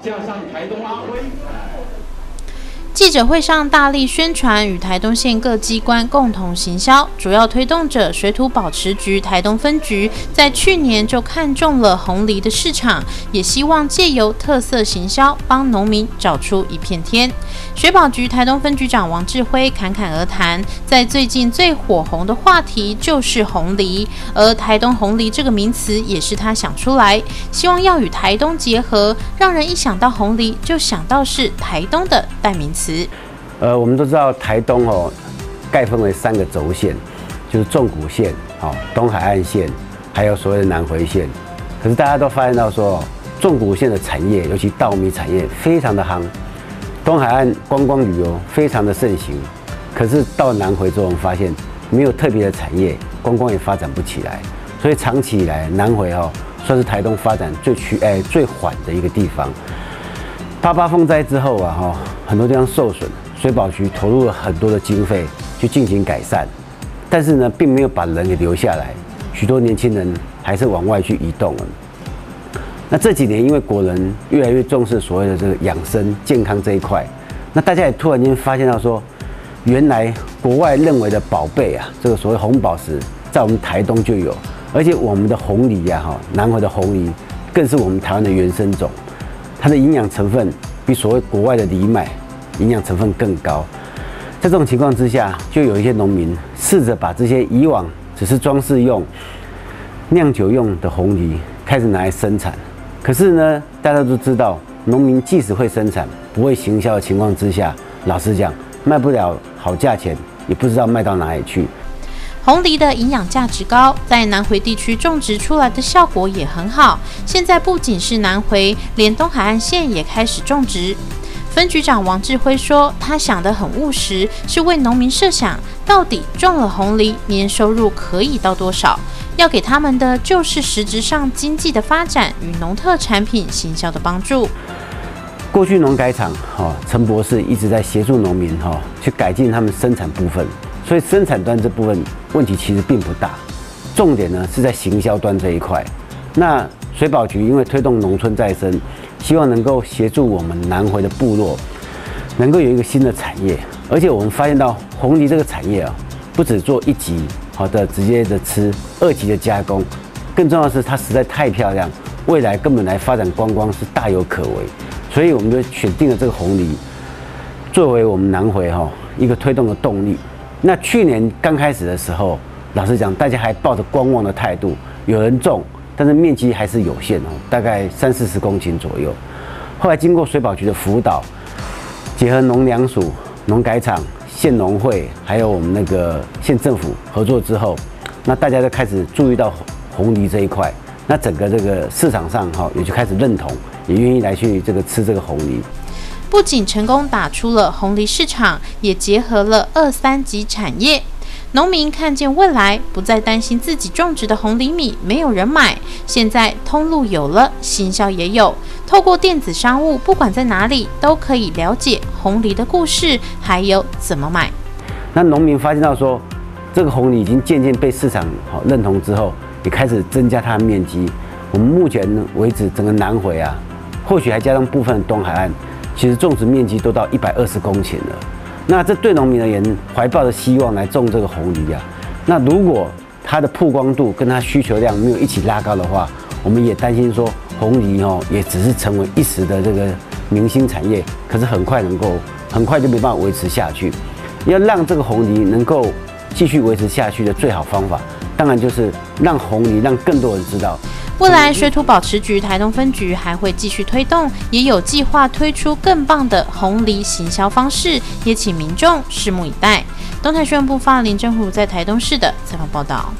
加上台东阿辉。记者会上大力宣传，与台东县各机关共同行销，主要推动者水土保持局台东分局在去年就看中了红梨的市场，也希望借由特色行销，帮农民找出一片天。水保局台东分局长王志辉侃侃而谈，在最近最火红的话题就是红梨，而台东红梨这个名词也是他想出来，希望要与台东结合，让人一想到红梨就想到是台东的代名词。呃，我们都知道台东哦，概分为三个轴线，就是纵谷线、哦东海岸线，还有所谓的南回线。可是大家都发现到说，纵谷线的产业，尤其稻米产业非常的夯，东海岸观光旅游非常的盛行。可是到南回之后，我们发现没有特别的产业，观光也发展不起来。所以长期以来，南回哦算是台东发展最趋哎最缓的一个地方。八八风灾之后啊，哈，很多地方受损，水保局投入了很多的经费去进行改善，但是呢，并没有把人给留下来，许多年轻人还是往外去移动了。那这几年，因为国人越来越重视所谓的这个养生健康这一块，那大家也突然间发现到说，原来国外认为的宝贝啊，这个所谓红宝石，在我们台东就有，而且我们的红梨呀，哈，南回的红梨，更是我们台湾的原生种。它的营养成分比所谓国外的藜麦营养成分更高，在这种情况之下，就有一些农民试着把这些以往只是装饰用、酿酒用的红梨开始拿来生产。可是呢，大家都知道，农民即使会生产，不会行销的情况之下，老实讲，卖不了好价钱，也不知道卖到哪里去。红梨的营养价值高，在南回地区种植出来的效果也很好。现在不仅是南回，连东海岸线也开始种植。分局长王志辉说：“他想得很务实，是为农民设想，到底种了红梨，年收入可以到多少？要给他们的就是实质上经济的发展与农特产品行销的帮助。”过去农改场，哈，陈博士一直在协助农民，哈，去改进他们生产部分。所以生产端这部分问题其实并不大，重点呢是在行销端这一块。那水保局因为推动农村再生，希望能够协助我们南回的部落，能够有一个新的产业。而且我们发现到红梨这个产业啊，不止做一级好的直接的吃，二级的加工，更重要的是它实在太漂亮，未来根本来发展观光是大有可为。所以我们就选定了这个红梨，作为我们南回哈一个推动的动力。那去年刚开始的时候，老实讲，大家还抱着观望的态度，有人种，但是面积还是有限哦，大概三四十公顷左右。后来经过水保局的辅导，结合农粮署、农改场、县农会，还有我们那个县政府合作之后，那大家就开始注意到红梨这一块，那整个这个市场上哈也就开始认同，也愿意来去这个吃这个红梨。不仅成功打出了红梨市场，也结合了二三级产业。农民看见未来，不再担心自己种植的红梨米没有人买。现在通路有了，行销也有，透过电子商务，不管在哪里都可以了解红梨的故事，还有怎么买。那农民发现到说，这个红梨已经渐渐被市场好认同之后，也开始增加它的面积。我们目前为止，整个南回啊，或许还加上部分东海岸。其实种植面积都到一百二十公顷了，那这对农民而言，怀抱着希望来种这个红梨啊。那如果它的曝光度跟它需求量没有一起拉高的话，我们也担心说红梨哦，也只是成为一时的这个明星产业，可是很快能够很快就没办法维持下去。要让这个红梨能够继续维持下去的最好方法，当然就是让红梨让更多人知道。未来水土保持局台东分局还会继续推动，也有计划推出更棒的红梨行销方式，也请民众拭目以待。东台宣布发林政府在台东市的采访报道。